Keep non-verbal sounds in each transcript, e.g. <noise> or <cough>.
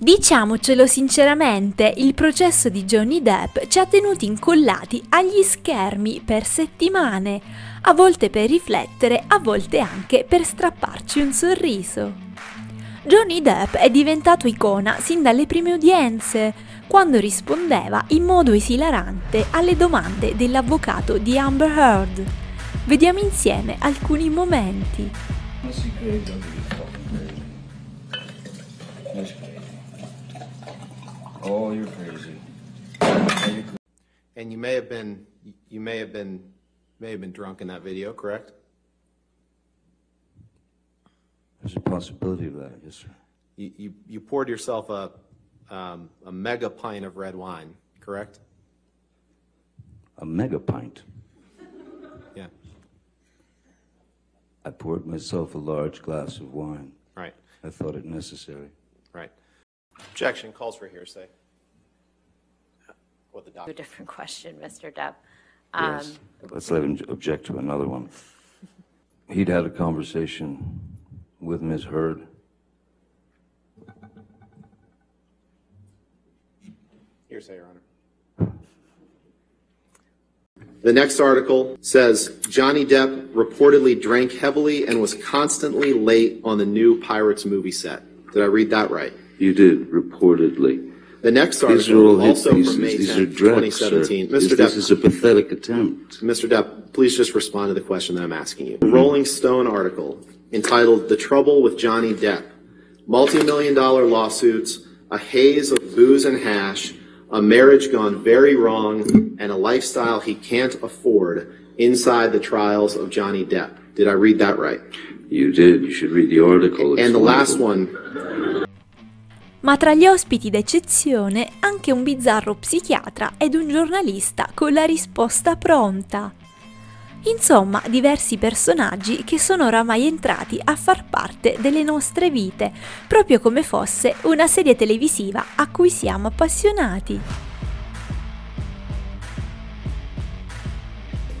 Diciamocelo sinceramente, il processo di Johnny Depp ci ha tenuti incollati agli schermi per settimane, a volte per riflettere, a volte anche per strapparci un sorriso. Johnny Depp è diventato icona sin dalle prime udienze, quando rispondeva in modo esilarante alle domande dell'avvocato di Amber Heard. Vediamo insieme alcuni momenti. Unless you crazy, don't be fucking Oh, you're crazy. You're crazy. And you may have been, you may have been, may have been drunk in that video, correct? There's a possibility of that, yes, sir. You, you, you poured yourself a, um, a mega pint of red wine, correct? A mega pint. Yeah, I poured myself a large glass of wine. right, I thought it necessary. right. Objection calls for hearsay. What the doctor? A doc, different question, Mr. Depp. Um, Yes. Let's let him object to another one. He'd had a conversation with Ms. Heard. hearsay, Your Honor. The next article says Johnny Depp reportedly drank heavily and was constantly late on the new Pirates movie set. Did I read that right? You did, reportedly. The next These are all article, hit also from. May These are 10th, drafts, sir. 2017. This Mr. this is Depp, a pathetic attempt. Mr. Depp, please just respond to the question that I'm asking you. Rolling Stone article entitled The Trouble with Johnny Depp. Multi-million dollar lawsuits, a haze of booze and hash, a marriage gone very wrong, and a lifestyle he can't afford inside the trials of Johnny Depp. Did I read that right? You did. You should read the article. It's And the last wonderful. one, Ma tra gli ospiti d'eccezione anche un bizzarro psichiatra ed un giornalista con la risposta pronta. Insomma, diversi personaggi che sono oramai entrati a far parte delle nostre vite, proprio come fosse una serie televisiva a cui siamo appassionati.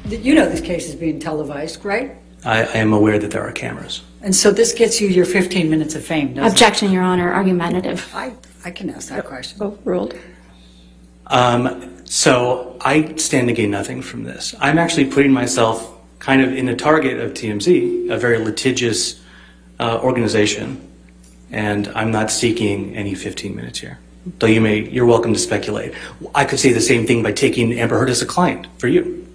You know this case is being televised, right? I, I am aware that there are cameras. And so this gets you your 15 minutes of fame, doesn't Objection, Your Honor, argumentative. I, I can ask that question. Overruled. Um, so I stand to gain nothing from this. I'm actually putting myself kind of in the target of TMZ, a very litigious uh, organization, and I'm not seeking any 15 minutes here. Though you may, you're welcome to speculate. I could say the same thing by taking Amber Heard as a client for you.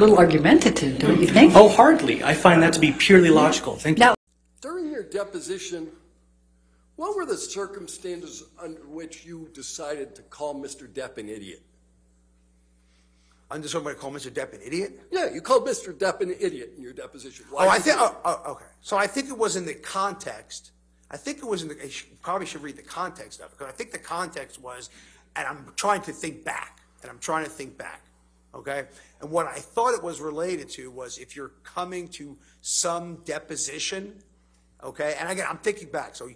A little argumentative, don't you think? Oh, hardly. I find that to be purely logical. Thank you. Now, During your deposition, what were the circumstances under which you decided to call Mr. Depp an idiot? Under somebody call Mr. Depp an idiot? Yeah, you called Mr. Depp an idiot in your deposition. Why Oh, I think. Oh, oh, okay. So I think it was in the context. I think it was in the. I should, probably should read the context of it because I think the context was, and I'm trying to think back, and I'm trying to think back, okay. And what I thought it was related to was if you're coming to some deposition, okay. And again, I'm thinking back, so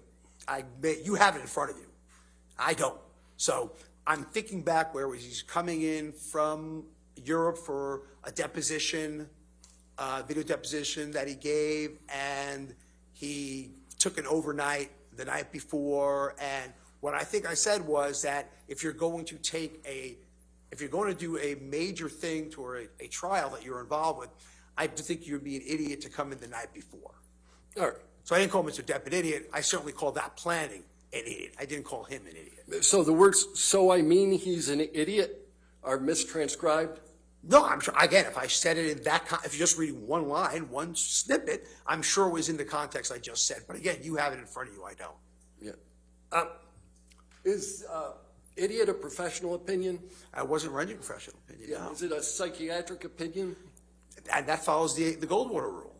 I may, you have it in front of you. I don't. So I'm thinking back where was he's coming in from Europe for a deposition, uh, video deposition that he gave, and he took an overnight the night before. And what I think I said was that if you're going to take a, if you're going to do a major thing to a, a trial that you're involved with, I think you'd be an idiot to come in the night before. All right. So I didn't call Mr. Depp an idiot. I certainly called that planning an idiot. I didn't call him an idiot. So the words "so I mean he's an idiot" are mistranscribed. No, I'm sure. Again, if I said it in that, con- if you're just reading one line, one snippet, I'm sure it was in the context I just said. But again, you have it in front of you. I don't. Yeah. Um, is uh, idiot a professional opinion? I wasn't rendering professional opinion. Yeah. no. Is it a psychiatric opinion? and that follows the the Goldwater rule.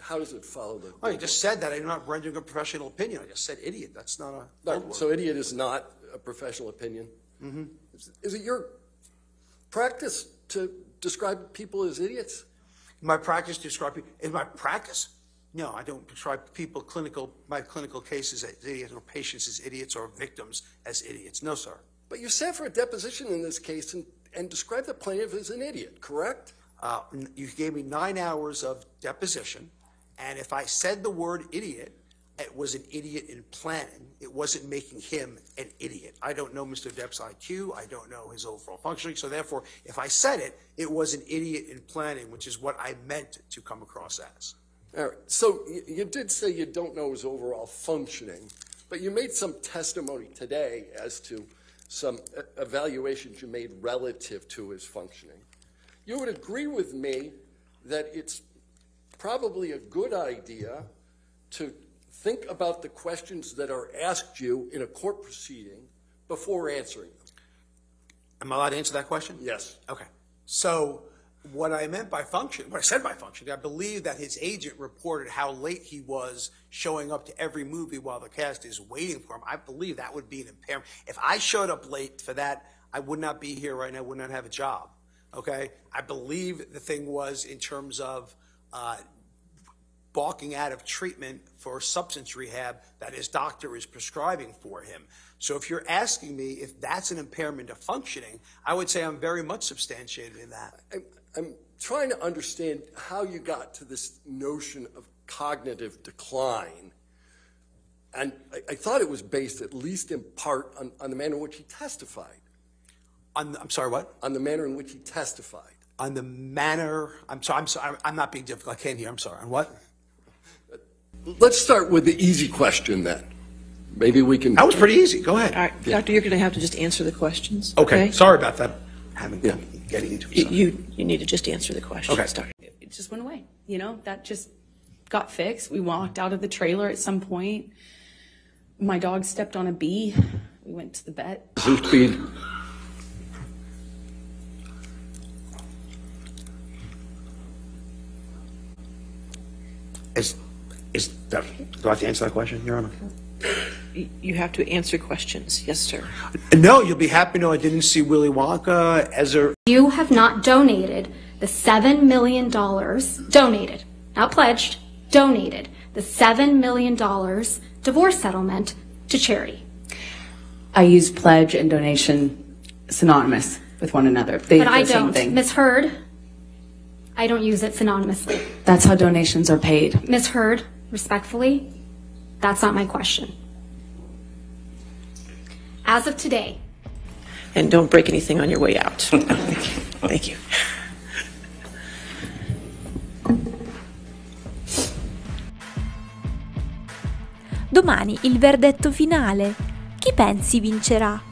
How does it follow the? Well, you just said that I'm not rendering a professional opinion. I just said idiot. That's not a Goldwater. so idiot is not a professional opinion. Mm-hmm. Is, is it your practice to describe people as idiots? my practice to describe people in my practice. No, I don't describe people clinical my clinical cases as idiots or patients as idiots or victims as idiots. No, sir. But you sat for a deposition in this case and, and described the plaintiff as an idiot, correct? Uh, you gave me nine hours of deposition, and if I said the word idiot, it was an idiot in planning. It wasn't making him an idiot. I don't know Mr. Depp's IQ. I don't know his overall functioning. So therefore, if I said it, it was an idiot in planning, which is what I meant to come across as. All right, so you, you did say you don't know his overall functioning, but you made some testimony today as to some e- evaluations you made relative to his functioning. You would agree with me that it's probably a good idea to think about the questions that are asked you in a court proceeding before answering them. Am I allowed to answer that question? Yes. Okay. So what I meant by function, what I said by function, I believe that his agent reported how late he was showing up to every movie while the cast is waiting for him. I believe that would be an impairment. If I showed up late for that, I would not be here right now, would not have a job. Okay? I believe the thing was in terms of uh, balking out of treatment for substance rehab that his doctor is prescribing for him. So if you're asking me if that's an impairment of functioning, I would say I'm very much substantiated in that. I'm, I'm trying to understand how you got to this notion of cognitive decline. And I, I thought it was based at least in part on, on the manner in which he testified. On, I'm sorry, what? On the manner in which he testified. On the manner, I'm sorry, I'm sorry, I'm not being difficult. I can't hear. I'm sorry. On what? Let's start with the easy question then. Maybe we can. That was pretty easy. Go ahead. All right, Doctor, you're going to have to just answer the questions. Okay. Sorry about that. Having Yeah. getting into You, it. you you need to just answer the questions. Okay. Doctor. It just went away. You know, that just got fixed. We walked out of the trailer at some point. My dog stepped on a bee. We went to the vet. Zoo speed. Is, is that, do I have to answer that question, Your Honor? You- You have to answer questions. Yes, sir. No, you'll be happy to know I didn't see Willy Wonka as a You have not donated the $7 million, donated, not pledged, donated the $7 million divorce settlement to charity. I use pledge and donation synonymous with one another. They, But I the same don't. thing. Ms. Heard, I don't use it synonymously. That's how donations are paid. Ms. Heard, respectfully, that's not my question. As of today, And don't break anything on your way out. <laughs> Thank you. Domani il verdetto finale. Chi pensi vincerà?